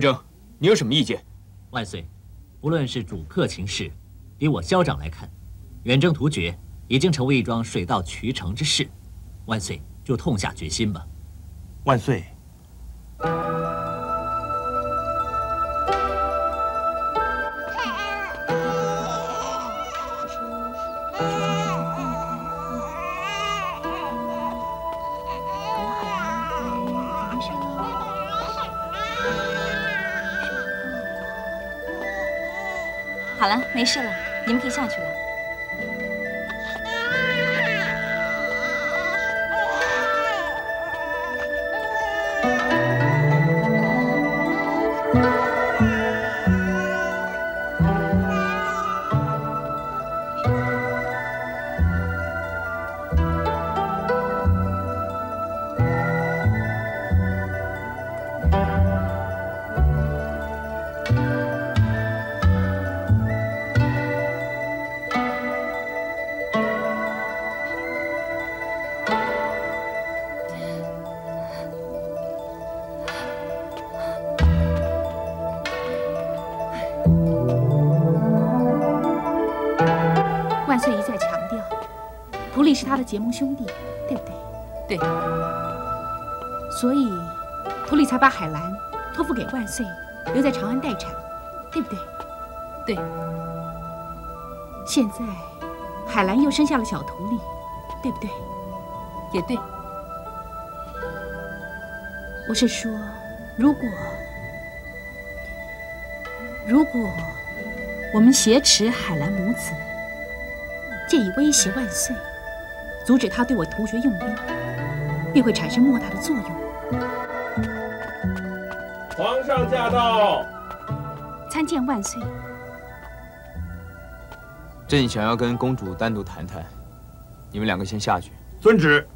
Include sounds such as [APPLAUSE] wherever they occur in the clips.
正，你有什么意见？万岁，不论是主客情事，以我校长来看，远征突厥已经成为一桩水到渠成之事。万岁就痛下决心吧。万岁。没事了，你们可以下去了。是他的结盟兄弟，对不对？对。所以，图里才把海兰托付给万岁，留在长安待产，对不对？对。现在，海兰又生下了小图里，对不对？也对。我是说，如果如果我们挟持海兰母子，借以威胁万岁。阻止他对我突厥用兵，必会产生莫大的作用。皇上驾到，参见万岁。朕想要跟公主单独谈谈，你们两个先下去。遵旨。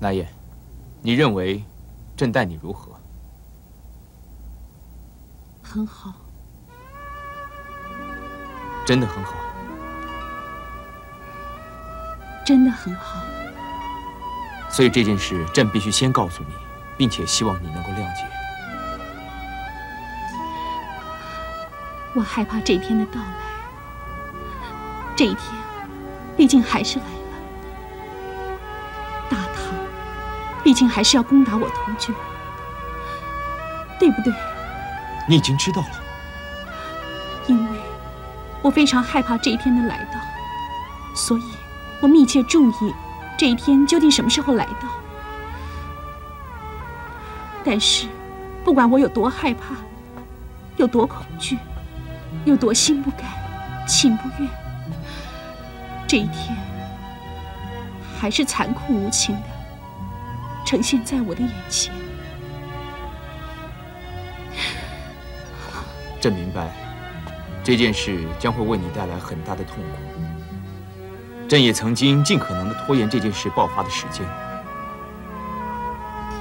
那夜，你认为朕待你如何？很好，真的很好，真的很好。所以这件事，朕必须先告诉你，并且希望你能够谅解。我害怕这一天的到来，这一天毕竟还是来毕竟还是要攻打我突厥，对不对？你已经知道了，因为我非常害怕这一天的来到，所以我密切注意这一天究竟什么时候来到。但是，不管我有多害怕，有多恐惧，有多心不甘情不愿，这一天还是残酷无情的呈现在我的眼前。朕明白，这件事将会为你带来很大的痛苦。朕也曾经尽可能的拖延这件事爆发的时间。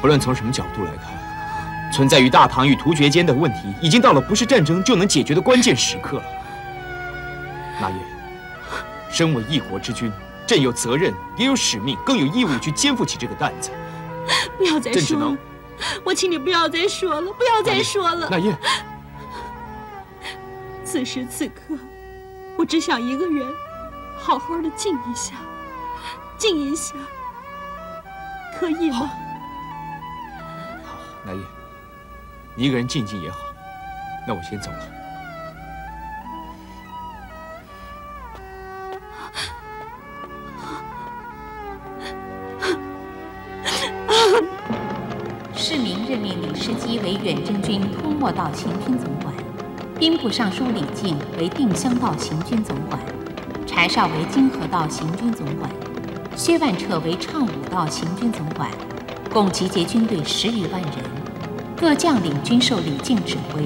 不论从什么角度来看，存在于大唐与突厥间的问题，已经到了不是战争就能解决的关键时刻了。那夜，身为一国之君，朕有责任，也有使命，更有义务去肩负起这个担子。[LAUGHS] 不要再说了，我请你不要再说了，不要再说了。那夜。此时此刻，我只想一个人好好的静一下，静一下，可以吗？好，那夜，你一个人静静也好。那我先走了。莫道行军总管。兵部尚书李靖为定襄道行军总管，柴绍为金河道行军总管，薛万彻为畅武道行军总管，共集结军队十余万人，各将领均受李靖指挥，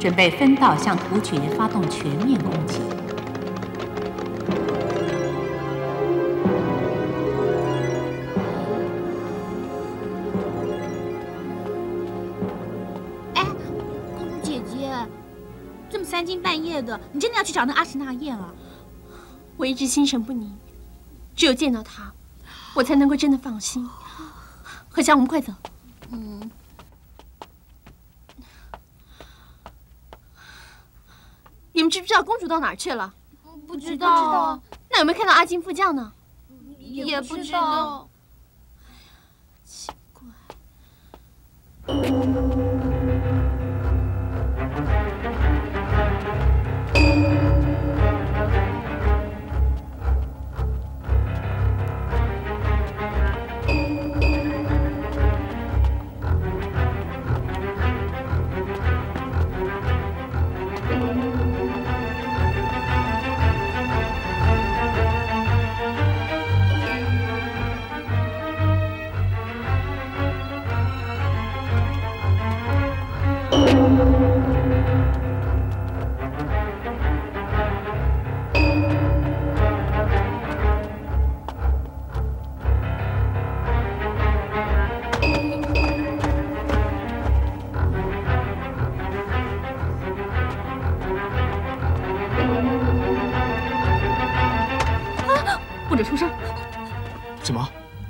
准备分道向突厥发动全面攻击。的，你真的要去找那阿史那燕啊？我一直心神不宁，只有见到他，我才能够真的放心。何香，我们快走。嗯，你们知不知道公主到哪儿去了？不知道，那有没有看到阿金副将呢？也不知道。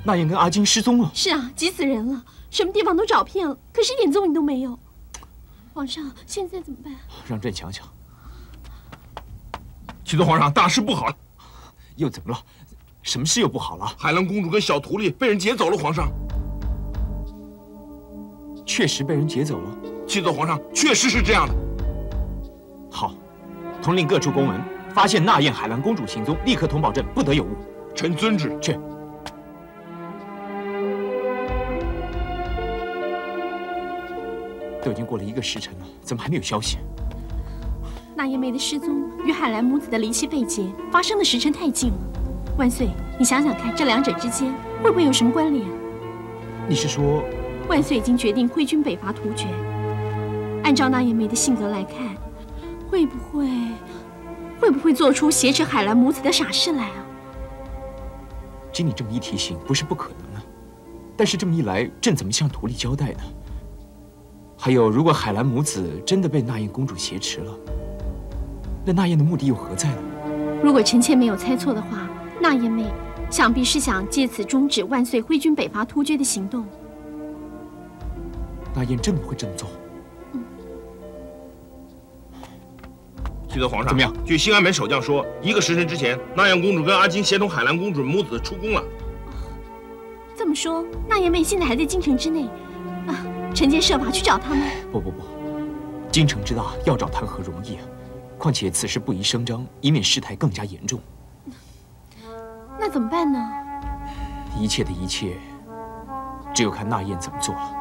么？那燕跟阿金失踪了？是啊，急死人了，什么地方都找遍了，可是一点踪影都没有。皇上，现在怎么办？让朕想想。启奏皇上，大事不好了！又怎么了？什么事又不好了？海兰公主跟小徒弟被人劫走了，皇上。确实被人劫走了。启奏皇上，确实是这样的。好，统领各处公文，发现那燕、海兰公主行踪，立刻通报朕，不得有误。臣遵旨。去。都已经过了一个时辰了，怎么还没有消息？那燕妹的失踪与海兰母子的离奇被劫发生的时辰太近了。万岁，你想想看，这两者之间会不会有什么关联？你是说，万岁已经决定挥军北伐突厥？按照那燕妹的性格来看，会不会会不会做出挟持海兰母子的傻事来啊？经你这么一提醒，不是不可能啊。但是这么一来，朕怎么向徒弟交代呢？还有，如果海兰母子真的被那燕公主挟持了，那那燕的目的又何在呢？如果臣妾没有猜错的话，那燕妹想必是想借此终止万岁挥军北伐突厥的行动。那燕真的会这么做？启奏皇上，怎么样？据兴安门守将说，一个时辰之前，那燕公主跟阿金协同海兰公主母子出宫了。这么说，那燕妹现在还在京城之内啊？臣妾设法去找他们。不不不，京城之大，要找谈何容易啊！况且此事不宜声张，以免事态更加严重。那怎么办呢？一切的一切，只有看那燕怎么做了。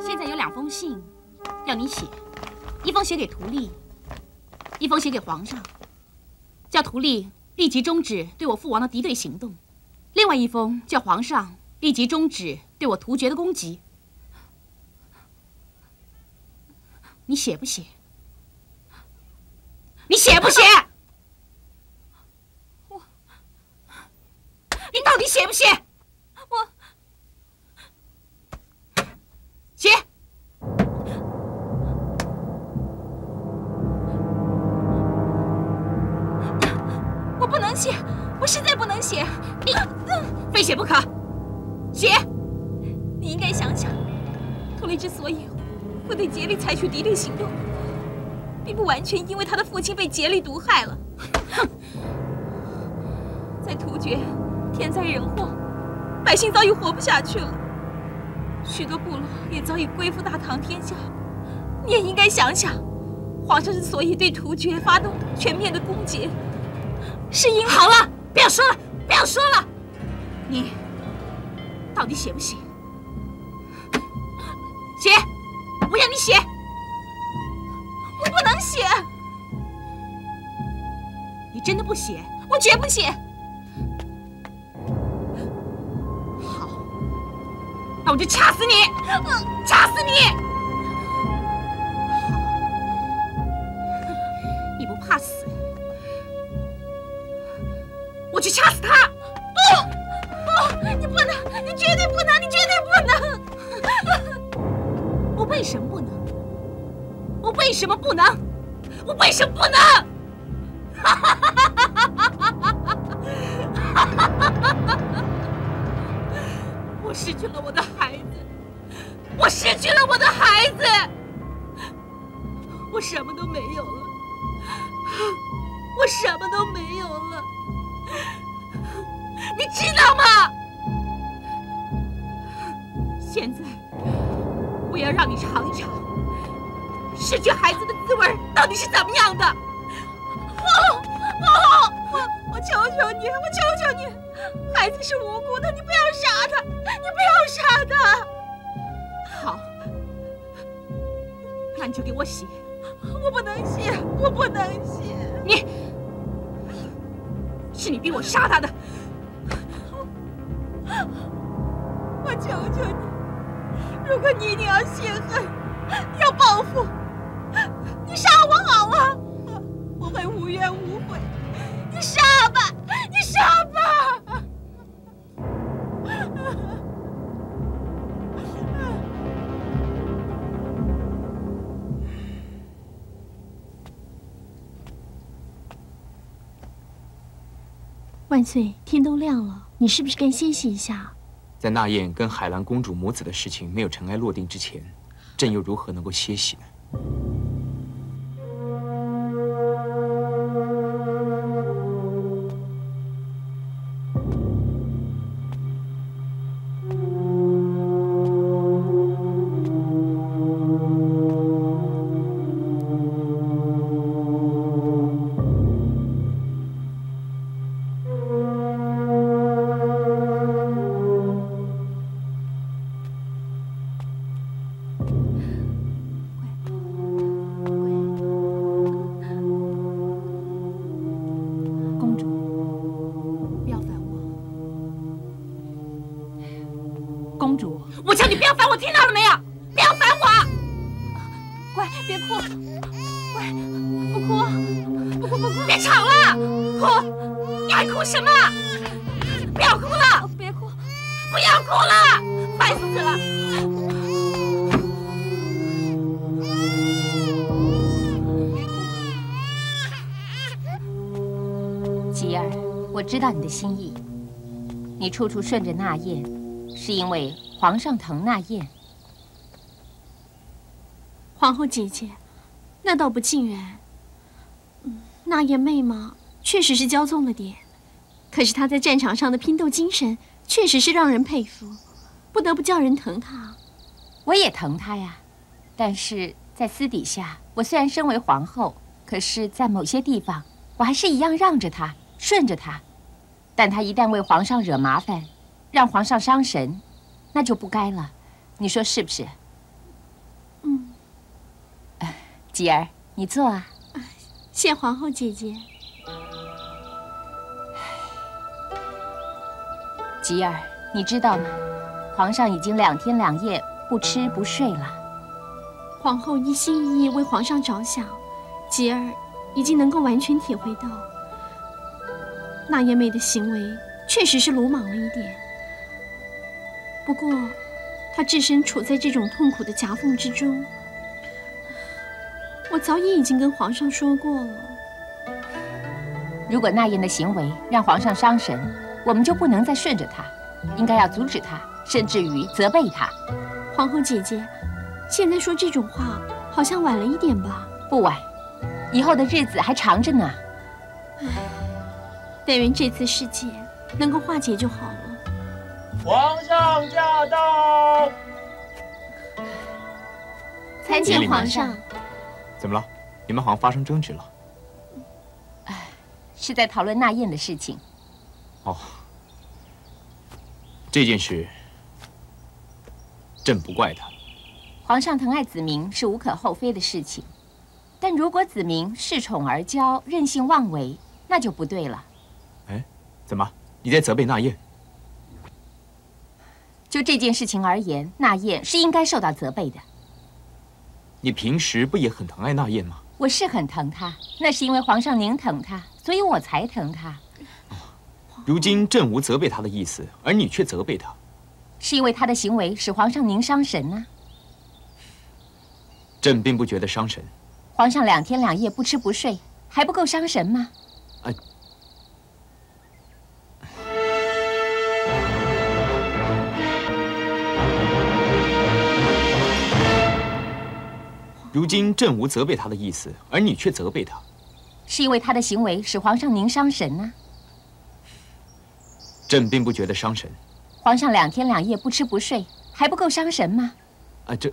现在有两封信，要你写，一封写给图吏，一封写给皇上，叫图利立即终止对我父王的敌对行动；另外一封叫皇上立即终止对我突厥的攻击。你写不写？你写不写？我，你到底写不写？写不可。姐。你应该想想，图利之所以会对竭力采取敌对行动，并不完全因为他的父亲被竭力毒害了。哼，在突厥，天灾人祸，百姓早已活不下去了，许多部落也早已归附大唐天下。你也应该想想，皇上之所以对突厥发动全面的攻击，是因好了，不要说了，不要说了，你到底写不写？写！我要你写！我不能写！你真的不写？我绝不写！好，那我就掐死你！掐死你！你不怕死？我去掐死他！绝对不能！你绝对不能！我为什么不能？[LAUGHS] 我为什么不能？我为什么不能？哈 [LAUGHS] 哈那你就给我写。我不能写，我不能写。你，是你逼我杀他的。我求求你，如果你一定要泄恨，要报复，你杀我好啊，我我会无怨无悔。你杀吧，岁，天都亮了，你是不是该歇息一下？在那燕跟海兰公主母子的事情没有尘埃落定之前，朕又如何能够歇息呢？我叫你不要烦我，听到了没有？不要烦我。乖，别哭，乖，不哭，不哭，不哭，别吵了，哭，你还哭什么？不要哭了，别哭，不要哭了，烦死了。吉儿，我知道你的心意，你处处顺着那燕，是因为皇上疼那燕。皇后姐姐，那倒不尽然。嗯，那燕妹嘛，确实是骄纵了点，可是她在战场上的拼斗精神，确实是让人佩服，不得不叫人疼她。我也疼她呀，但是在私底下，我虽然身为皇后，可是，在某些地方，我还是一样让着她，顺着她。但她一旦为皇上惹麻烦，让皇上伤神，那就不该了。你说是不是？嗯，[LAUGHS] 吉儿，你坐啊。谢皇后姐姐。[SIGHS] 吉儿，你知道吗？皇上已经两天两夜不吃不睡了。皇后一心一意为皇上着想，吉儿已经能够完全体会到，那燕妹的行为确实是鲁莽了一点。不过，他置身处在这种痛苦的夹缝之中，我早已已经跟皇上说过了。如果那燕的行为让皇上伤神，我们就不能再顺着她，应该要阻止她，甚至于责备她。皇后姐姐，现在说这种话好像晚了一点吧？不晚，以后的日子还长着呢。唉但愿这次事件能够化解就好了。皇上驾到！参见皇上。怎么了？你们好像发生争执了。是在讨论那燕的事情。哦，这件事，朕不怪他。皇上疼爱子民是无可厚非的事情，但如果子民恃宠而骄、任性妄为，那就不对了。哎，怎么？你在责备那燕？就这件事情而言，那燕是应该受到责备的。你平时不也很疼爱那燕吗？我是很疼她，那是因为皇上您疼她，所以我才疼她。如今朕无责备她的意思，而你却责备她，是因为她的行为使皇上您伤神呢、朕并不觉得伤神。皇上两天两夜不吃不睡，还不够伤神吗？如今朕无责备他的意思，而你却责备他，是因为他的行为使皇上您伤神呢？朕并不觉得伤神。皇上两天两夜不吃不睡，还不够伤神吗？啊，这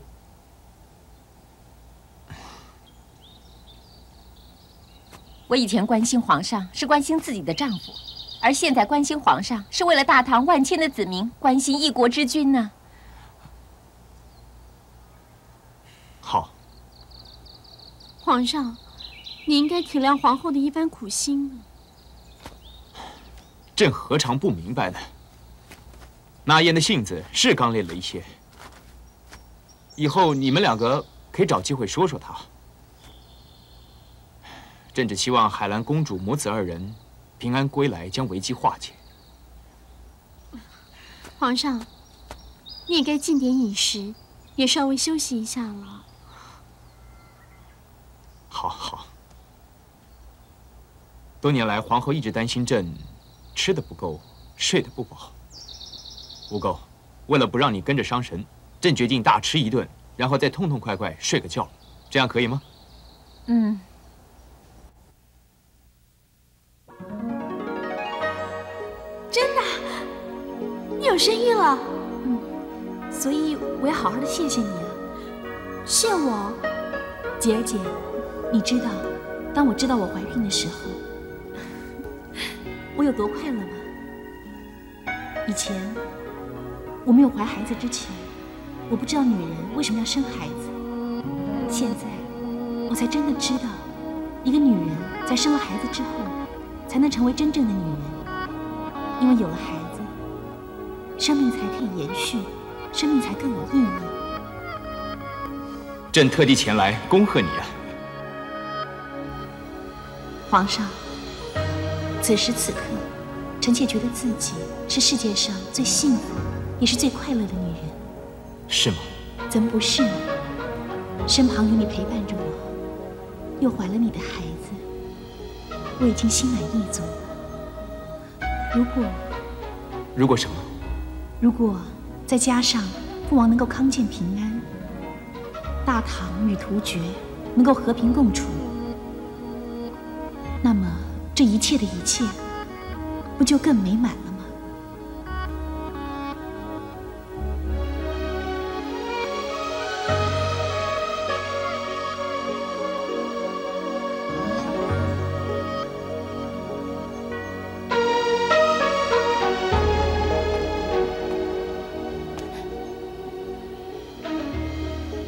我以前关心皇上是关心自己的丈夫，而现在关心皇上是为了大唐万千的子民，关心一国之君呢。好，皇上，你应该体谅皇后的一番苦心。朕何尝不明白呢？那燕的性子是刚烈了一些，以后你们两个可以找机会说说她。朕只希望海兰公主母子二人平安归来，将危机化解。皇上，你也该进点饮食，也稍微休息一下了。好好。多年来，皇后一直担心朕吃的不够，睡得不饱。吴垢，为了不让你跟着伤神，朕决定大吃一顿，然后再痛痛快快睡个觉，这样可以吗？嗯。真的，你有身孕了。嗯，所以我要好好的谢谢你啊。谢我，杰儿姐，你知道，当我知道我怀孕的时候，[LAUGHS] 我有多快乐吗？以前。我没有怀孩子之前，我不知道女人为什么要生孩子。现在，我才真的知道，一个女人在生了孩子之后，才能成为真正的女人。因为有了孩子，生命才可以延续，生命才更有意义。朕特地前来恭贺你啊，皇上。此时此刻，臣妾觉得自己是世界上最幸福。也是最快乐的女人，是吗？怎么不是呢？身旁有你陪伴着我，又怀了你的孩子，我已经心满意足了。如果，如果什么？如果再加上父王能够康健平安，大唐与突厥能够和平共处，这一切的一切不就更美满了吗？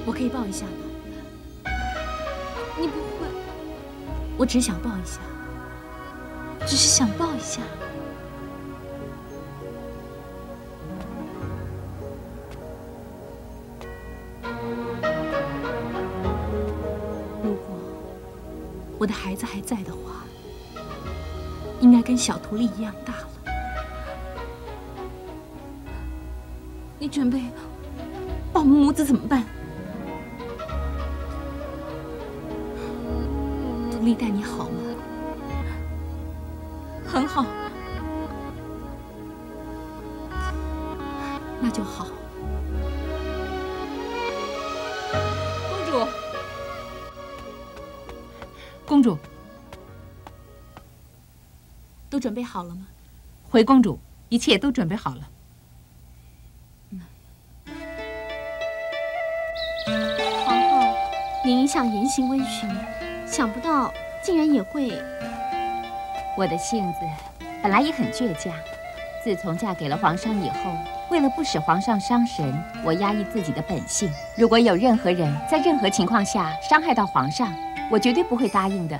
我可以抱一下吗？你不会。我只想抱跟小图丽一样大了。你准备把我们母子怎么办？图丽待你好吗？很好，那就好。公主，公主，都准备好了吗？回公主，一切都准备好了。皇后，您一向言行温驯。想不到竟然也会。我的性子本来也很倔强，自从嫁给了皇上以后，为了不使皇上伤神，我压抑自己的本性。如果有任何人在任何情况下伤害到皇上，我绝对不会答应的。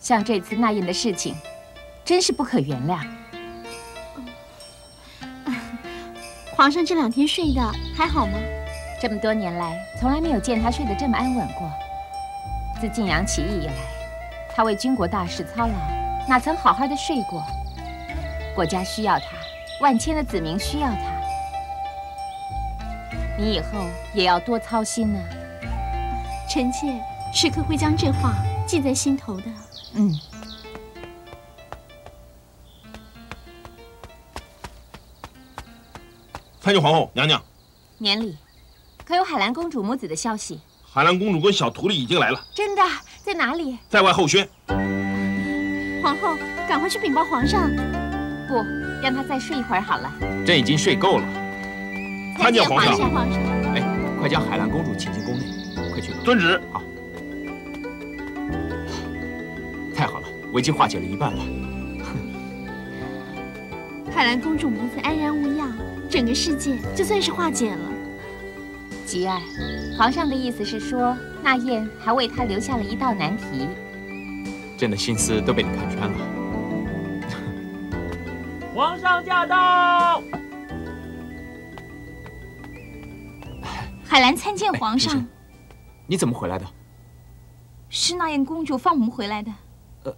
像这次那燕的事情，真是不可原谅。皇上这两天睡的还好吗？这么多年来，从来没有见他睡得这么安稳过。自晋阳起义以来，他为军国大事操劳，哪曾好好的睡过？国家需要他，万千的子民需要他，你以后也要多操心呢。臣妾时刻会将这话记在心头的。嗯，参见皇后娘娘。年里，可有海兰公主母子的消息？海兰公主跟小徒弟已经来了，真的？在哪里？在外候宣。皇后，赶快去禀报皇上。不，让他再睡一会儿好了。朕已经睡够了。参见皇上。皇上，哎，快将海兰公主请进宫内，快去吧。遵旨。好。太好了，危机化解了一半了。海兰公主母子安然无恙，整个世界就算是化解了。吉儿，皇上的意思是说，那燕还为他留下了一道难题。朕的心思都被你看穿了。[LAUGHS] 皇上驾到！海兰参见皇上。你怎么回来的？是那燕公主放我们回来的。呃，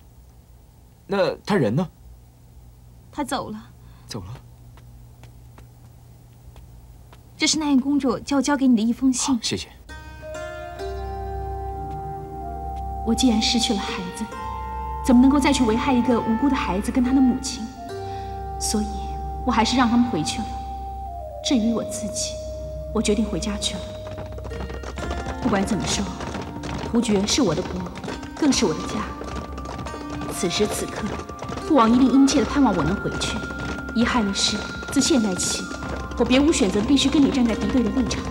那她人呢？她走了。走了。这是那燕公主叫我交给你的一封信。谢谢。我既然失去了孩子，怎么能够再去危害一个无辜的孩子跟他的母亲？所以，我还是让他们回去了。至于我自己，我决定回家去了。不管怎么说，突厥是我的国，更是我的家。此时此刻，父王一定殷切的盼望我能回去。遗憾的是，自现在起，我别无选择，必须跟你站在敌对的立场。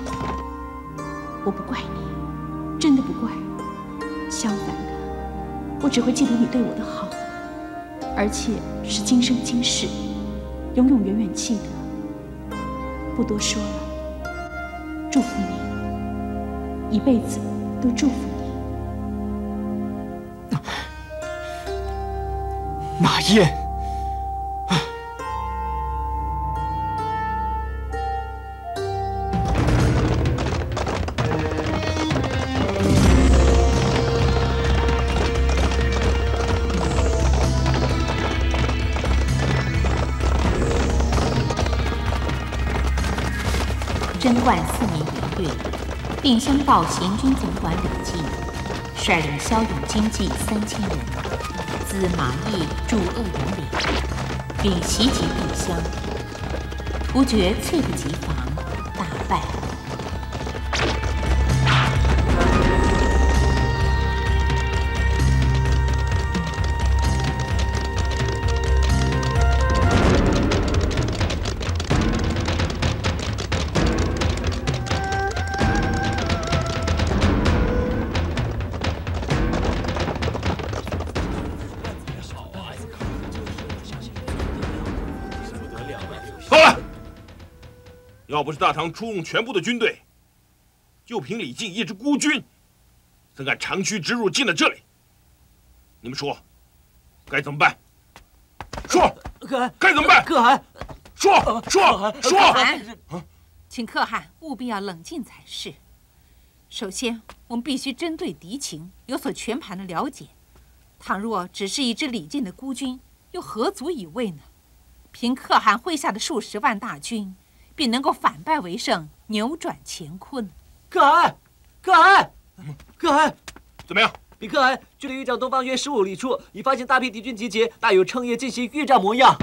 我不怪你，真的不怪。相反的，我只会记得你对我的好，而且是今生今世，永永远远记得。不多说了，祝福你，一辈子都祝福你。那燕。报行军总管李靖率领骁勇精骑三千人，自马邑驻鄂阳岭，并袭击异乡。突厥猝不及防，要不是大唐出动全部的军队，就凭李靖一支孤军，怎敢长驱直入进了这里？你们说，该怎么办？说，可汗该怎么办？可汗，说说说！可汗，请可汗务必要冷静才是。首先，我们必须针对敌情有所全盘的了解。倘若只是一支李靖的孤军，又何足以为呢？凭可汗麾下的数十万大军。便能够反败为胜，扭转乾坤。可汗，可汗，可汗，怎么样？比可汗距离豫章东方约十五里处，已发现大批敌军集结，大有趁夜进行豫章模样。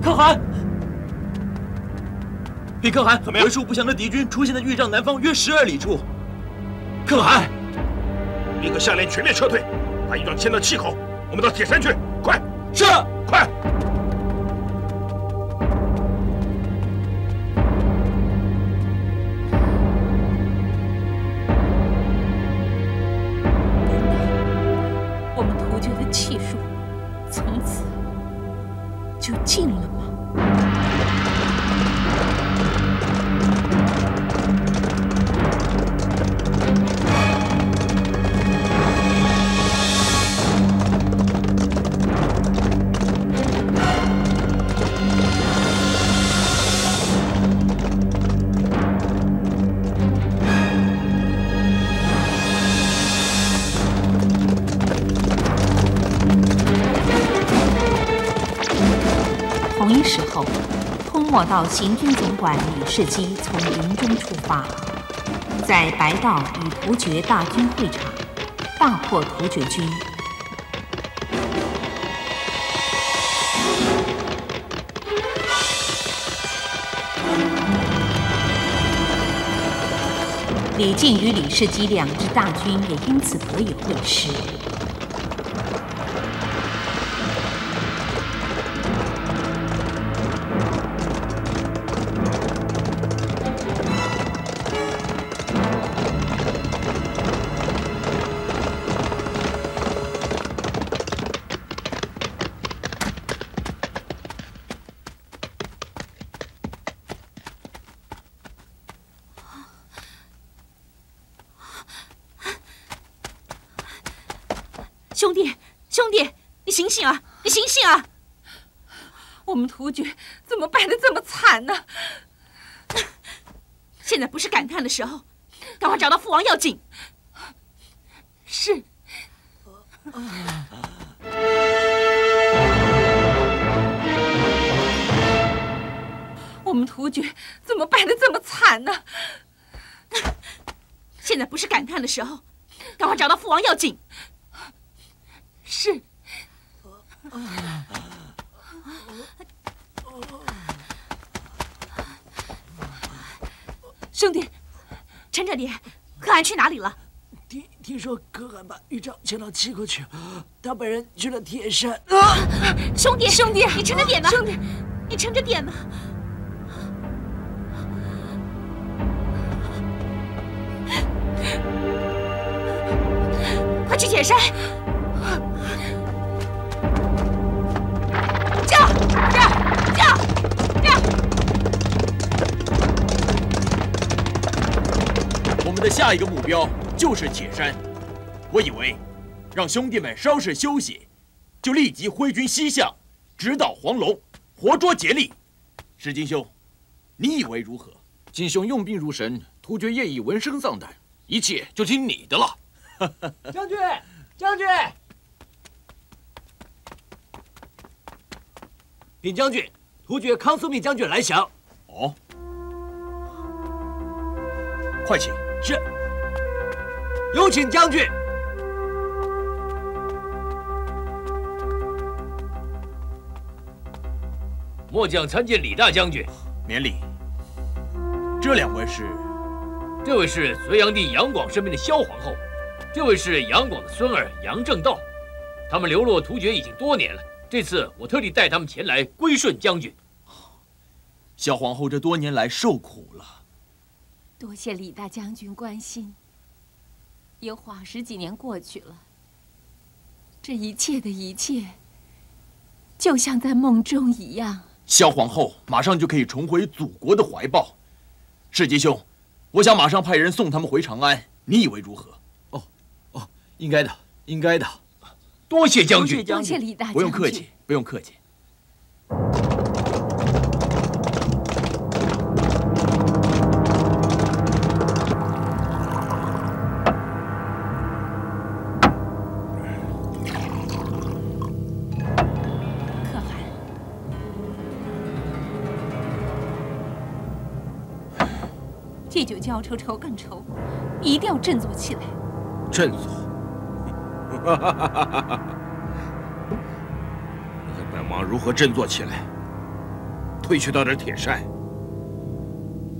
可汗，比可汗，怎么样？为数不详的敌军出现在豫章南方约十二里处。可汗，立刻下令全面撤退，把豫章迁到气口。我们到铁山去，快！是，快！到行军总管李世基从营中出发，在白道与突厥大军会场，大破突厥军。李靖与李世基两支大军也因此得以会师。弟，兄弟，你醒醒啊！你醒醒啊！我们突厥怎么败得这么惨呢？[LAUGHS] 现在不是感叹的时候，赶快找到父王要紧。是。我们突厥怎么败得这么惨呢？[LAUGHS] 现在不是感叹的时候，赶快找到父王要紧。是。兄弟，撑着点，可汗去哪里了？听听说可汗把玉照请到齐国去，他本人去了铁山。啊！兄弟，兄弟，你撑着点吧！兄弟，你撑着点吧！快去铁山！的下一个目标就是铁山。我以为，让兄弟们稍事休息，就立即挥军西向，直捣黄龙，活捉竭力。石金兄，你以为如何？金兄用兵如神，突厥业已闻声丧胆，一切就听你的了。[LAUGHS] 将军，将军，禀将军，突厥康苏密将军来降。哦，快请。是。有请将军。末将参见李大将军。免礼。这两位是？这位是隋炀帝杨广身边的萧皇后，这位是杨广的孙儿杨正道。他们流落突厥已经多年了，这次我特地带他们前来归顺将军。萧皇后这多年来受苦了。多谢李大将军关心。有晃十几年过去了，这一切的一切，就像在梦中一样。萧皇后马上就可以重回祖国的怀抱。世吉兄，我想马上派人送他们回长安，你以为如何？哦，哦，应该的，应该的。多谢将军，多谢李大将军。不用客气，不用客气。酒浇愁愁更愁，你一定要振作起来。振作？[LAUGHS] 本王如何振作起来？退去到这铁山，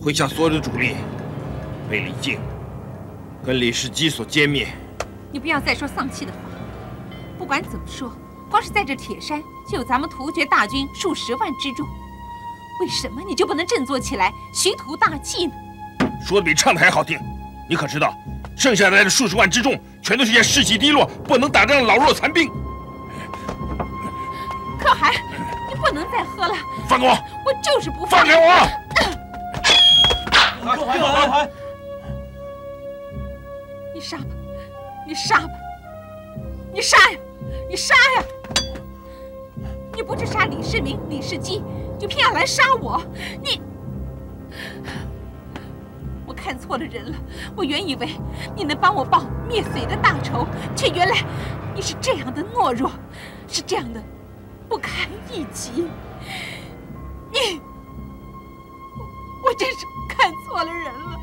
麾下所有的主力被李靖跟李世基所歼灭。你不要再说丧气的话。不管怎么说，光是在这铁山就有咱们突厥大军数十万之众，为什么你就不能振作起来，徐图大计呢？说的比唱的还好听。你可知道，剩下来的数十万之众，全都是些士气低落、不能打仗的老弱残兵。可汗，你不能再喝了！放开我！我就是不放开我！可汗，可汗，你杀吧，你杀吧，你杀呀，你杀呀！你不去杀李世民、李世基，就偏要来杀我，你！看错了人了，我原以为你能帮我报灭隋的大仇，却原来你是这样的懦弱，是这样的不堪一击。你，我真是看错了人了。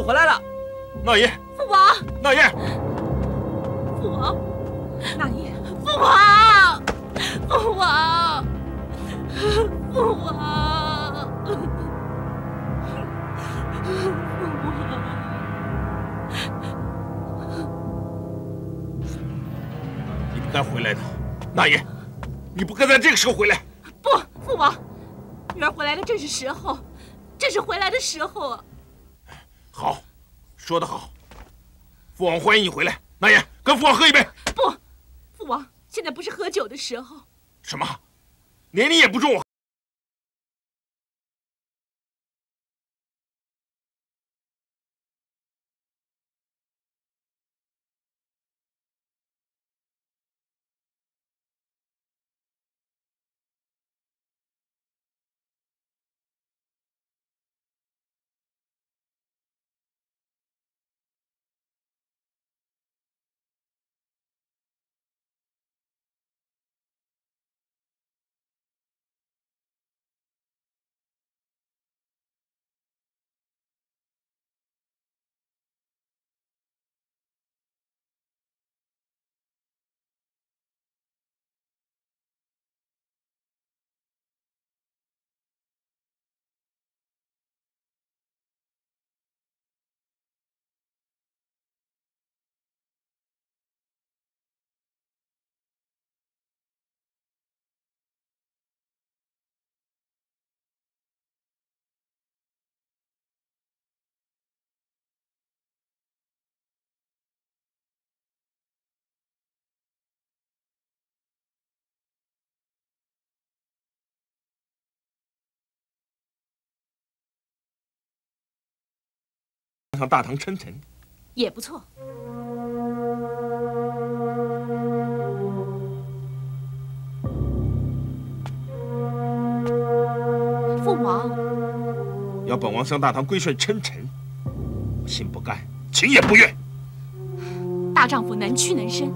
主回来了。那爷，父王，那爷，父王，那爷，父王，父王，父王，你不该回来的，那爷，你不该在这个时候回来。不，父王，女儿回来的正是时候，正是回来的时候啊。好，说得好，父王欢迎你回来。那爷，跟父王喝一杯。不，父王，现在不是喝酒的时候。什么？连你也不准我？向大唐称臣，也不错。父王，要本王向大唐归顺称臣，我心不甘，情也不愿。大丈夫能屈能伸，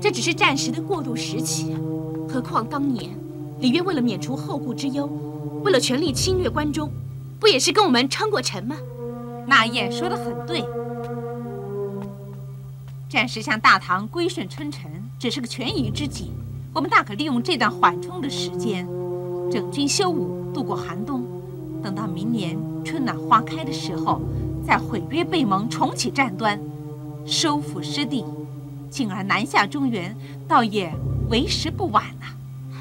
这只是暂时的过渡时期。何况当年李渊为了免除后顾之忧，为了全力侵略关中，不也是跟我们称过臣吗？那燕说的很对，暂时向大唐归顺称臣只是个权宜之计，我们大可利用这段缓冲的时间，整军修武，度过寒冬。等到明年春暖花开的时候，再毁约背盟，重启战端，收复失地，进而南下中原，倒也为时不晚呐。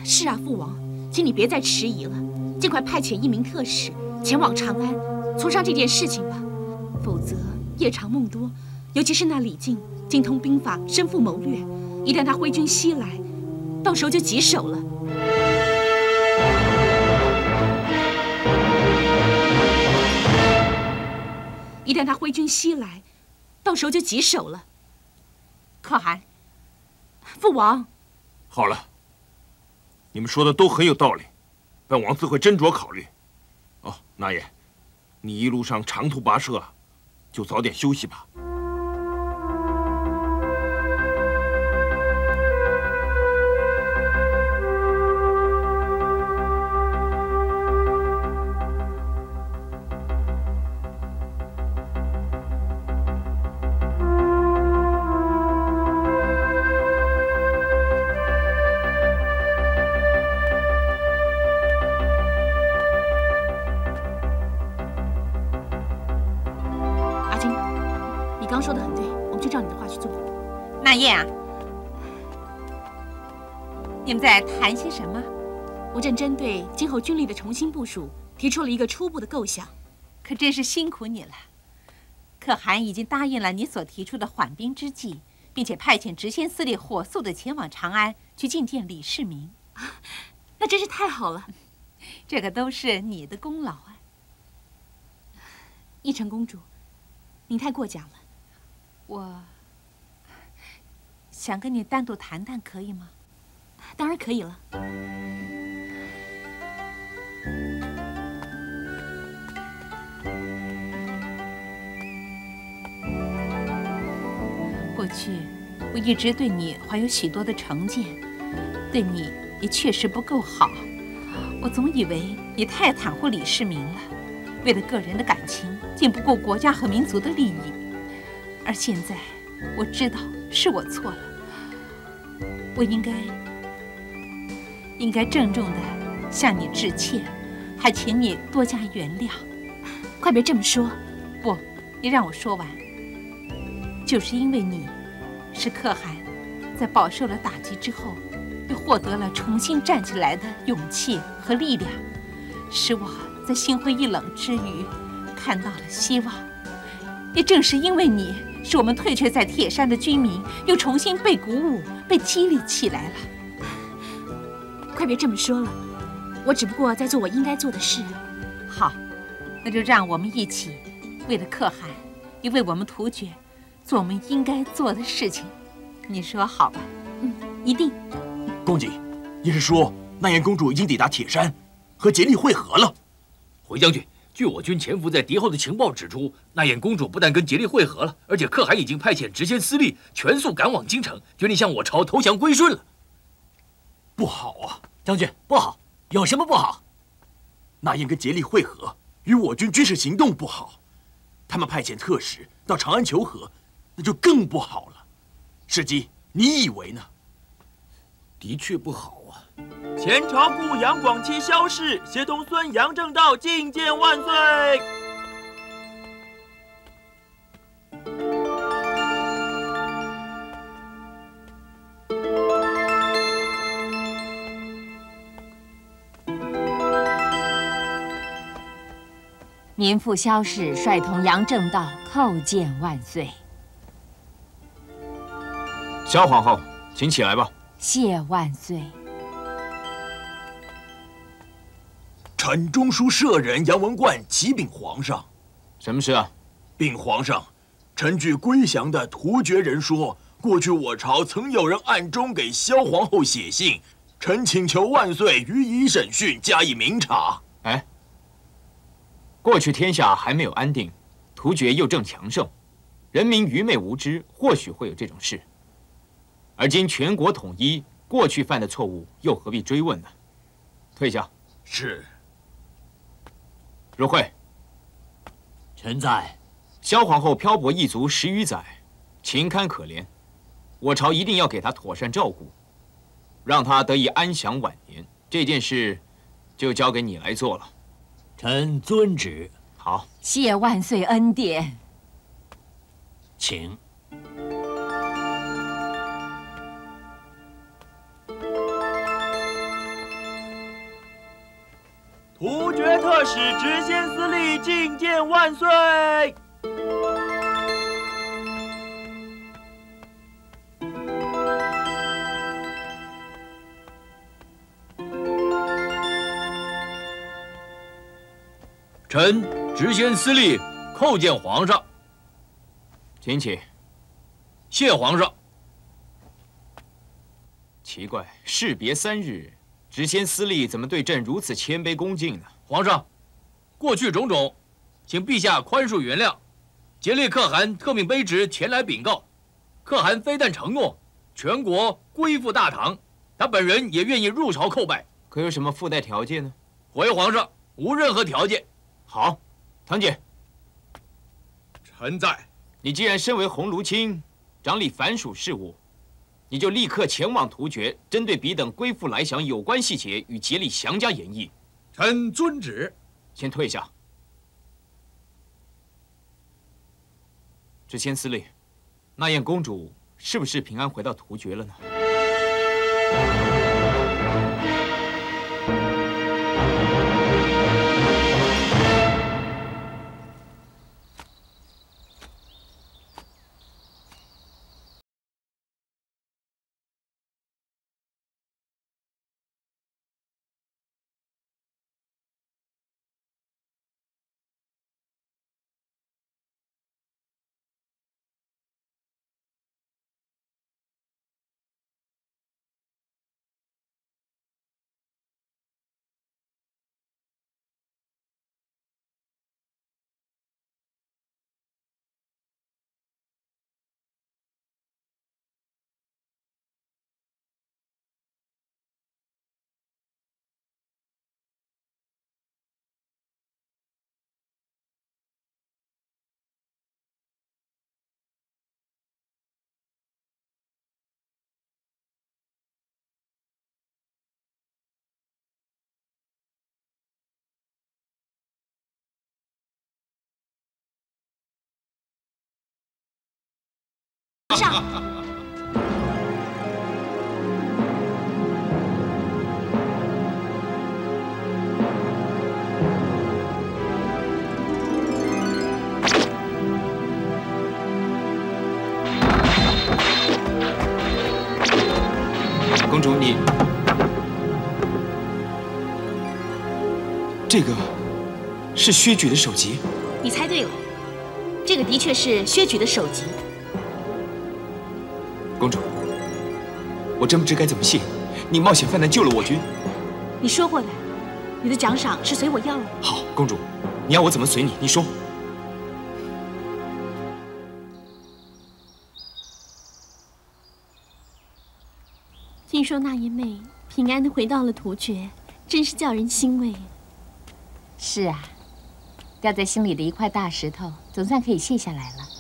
是啊，父王，请你别再迟疑了，尽快派遣一名特使前往长安，从商这件事情吧。否则夜长梦多，尤其是那李靖精通兵法，身负谋略，一旦他挥军西来，到时候就棘手了。一旦他挥军西来，到时候就棘手了。可汗，父王，好了，你们说的都很有道理，本王自会斟酌考虑。哦，那爷，你一路上长途跋涉。就早点休息吧。今后军力的重新部署提出了一个初步的构想。可真是辛苦你了。可汗已经答应了你所提出的缓兵之计，并且派遣直线司令火速的前往长安去觐见李世民。[LAUGHS] 那真是太好了，这个都是你的功劳啊！义成公主，你太过奖了。我。想跟你单独谈谈，可以吗？当然可以了。去我一直对你怀有许多的成见，对你也确实不够好。我总以为你太袒护李世民了，为了个人的感情，竟不顾国家和民族的利益。而现在，我知道是我错了，我应该应该郑重的向你致歉，还请你多加原谅。快别这么说，不，你让我说完。就是因为你，是可汗在饱受了打击之后。又获得了重新站起来的勇气和力量，使我在心灰意冷之余看到了希望。也正是因为你，使我们退却在铁山的军民又重新被鼓舞、被激励起来了。快别这么说了，我只不过在做我应该做的事。好，那就让我们一起，为了可汗，也为我们突厥，做我们应该做的事情。你说好吧？嗯，一定。公瑾，你是说那燕公主已经抵达铁山，和杰力会合了？回将军，据我军潜伏在敌后的情报指出，那燕公主不但跟杰力会合了，而且可汗已经派遣直仙司令全速赶往京城，决定向我朝投降归顺了。不好啊，将军，不好！有什么不好？那燕跟杰力会合，与我军军事行动不好。他们派遣特使到长安求和，那就更不好了。世基，你以为呢？的确不好啊！前朝故杨广期萧氏协同孙杨正道觐见万岁。民妇萧氏率同杨正道叩见万岁。萧皇后，请起来吧。谢万岁。臣中书舍人杨文冠启禀皇上，什么事啊？禀皇上，臣据归降的突厥人说，过去我朝曾有人暗中给萧皇后写信，臣请求万岁予以审讯，加以明察。哎，过去天下还没有安定，突厥又正强盛，人民愚昧无知，或许会有这种事。而今全国统一，过去犯的错误又何必追问呢？退下。是。入会。臣在。萧皇后漂泊异族十余载，情堪可怜，我朝一定要给她妥善照顾，让她得以安享晚年。这件事，就交给你来做了。臣遵旨。好。谢万岁恩典。请。使直仙司礼觐见万岁。臣直仙司礼叩见皇上。请起。谢皇上。奇怪，士别三日。直仙司礼怎么对朕如此谦卑恭敬呢？皇上，过去种种，请陛下宽恕原谅。竭力可汗特命卑职前来禀告，可汗非但承诺全国归附大唐，他本人也愿意入朝叩拜。可有什么附带条件呢？回皇上，无任何条件。好，堂姐。臣在。你既然身为鸿胪卿，掌理凡属事务。你就立刻前往突厥，针对彼等归附来降有关细节与竭力详加演绎。臣遵旨。先退下。知谦司令，那燕公主是不是平安回到突厥了呢？上。公主，你这个是薛举的首级。你猜对了，这个的确是薛举的首级。公主，我真不知该怎么谢你。你冒险犯难救了我军。你说过的，你的奖赏是随我要了。好，公主，你要我怎么随你？你说。听说那一妹平安的回到了突厥，真是叫人欣慰。是啊，掉在心里的一块大石头，总算可以卸下来了。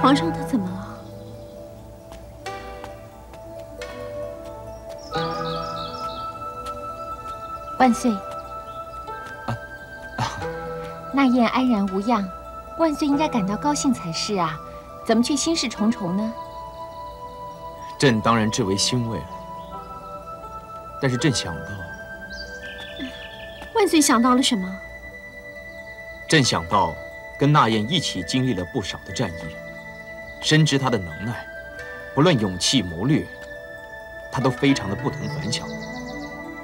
皇上他怎么了？万岁！那燕安然无恙，万岁应该感到高兴才是啊，怎么却心事重重呢？朕当然至为欣慰了，但是朕想到，万岁想到了什么？朕想到跟那燕一起经历了不少的战役，深知她的能耐，不论勇气谋略，她都非常的不同凡响。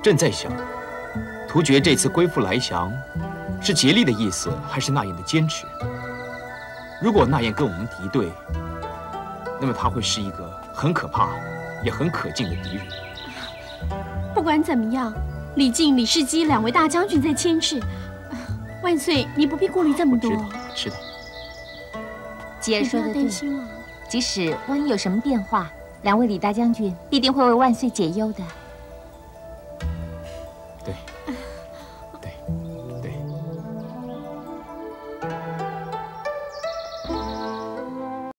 朕在想，突厥这次归附来降。是竭力的意思，还是那燕的坚持？如果那燕跟我们敌对，那么他会是一个很可怕，也很可敬的敌人。不管怎么样，李靖、李世基两位大将军在牵制，万岁，你不必顾虑这么多。知道，知道。吉儿说的对，即使万一有什么变化，两位李大将军必定会为万岁解忧的。